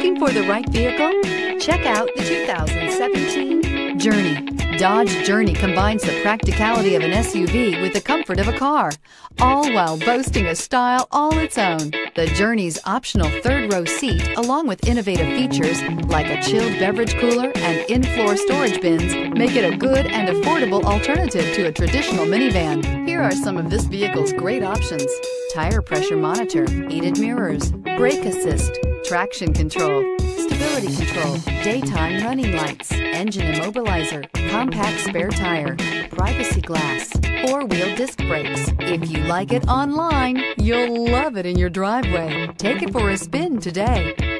for the right vehicle? Check out the 2017 Journey. Dodge Journey combines the practicality of an SUV with the comfort of a car, all while boasting a style all its own. The Journey's optional third row seat, along with innovative features like a chilled beverage cooler and in floor storage bins, make it a good and affordable alternative to a traditional minivan. Here are some of this vehicle's great options tire pressure monitor, heated mirrors, brake assist, traction control, stability control, daytime running lights, engine immobilizer, compact spare tire, privacy glass, four-wheel disc brakes. If you like it online, you'll love it in your driveway. Take it for a spin today.